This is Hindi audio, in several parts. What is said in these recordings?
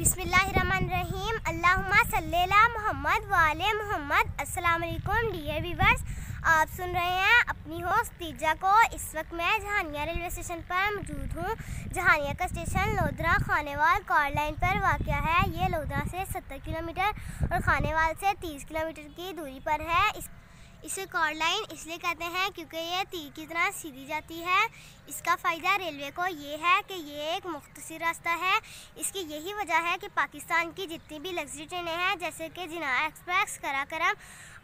बिस्मिल्लाहिर्रहमानिर्रहीम। अल्लाहुम्मा सल्लेला मोहम्मद वाले मोहम्मद। अस्सलाम वालेकुम डियर व्यूवर्स आप सुन रहे हैं अपनी होस्ट तीजा को। इस वक्त मैं जहानिया रेलवे स्टेशन पर मौजूद हूँ। जहानिया का स्टेशन लोधरा खानेवाल कार लाइन पर वाक़ है। ये लोधरा से 70 किलोमीटर और खानेवाल से 30 किलोमीटर की दूरी पर है। इस इसे कॉर्ड लाइन इसलिए कहते हैं क्योंकि ये तीर की तरह सीधी जाती है। इसका फ़ायदा रेलवे को ये है कि ये एक मुख्तर रास्ता है। इसकी यही वजह है कि पाकिस्तान की जितनी भी लग्जरी ट्रेनें हैं, जैसे कि जिना एक्सप्रेस, कराकरम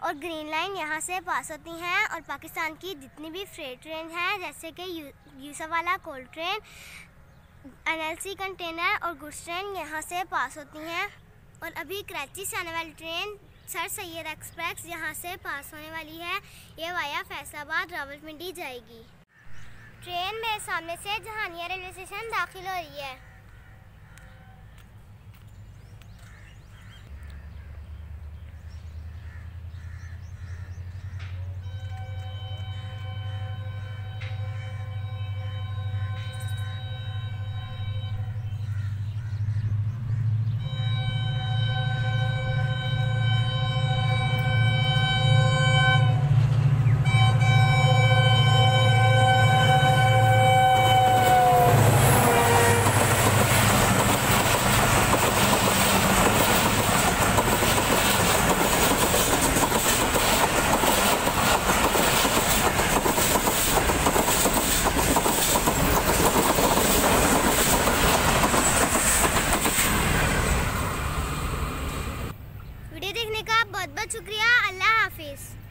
और ग्रीन लाइन यहाँ से पास होती हैं और पाकिस्तान की जितनी भी फ्रेट ट्रेन हैं, जैसे कि यूसफ वाला कोल्ड ट्रेन एनएलसी कंटेनर और गुड्स ट्रेन यहाँ से पास होती हैं। और अभी कराची से आने वाली ट्रेन सर सैयद एक्सप्रेस यहाँ से पास होने वाली है। ये वाया फैसलाबाद रावलपिंडी जाएगी। ट्रेन मेरे सामने से जहानिया रेलवे स्टेशन दाखिल हो रही है। बहुत बहुत शुक्रिया। अल्लाह हाफिज़।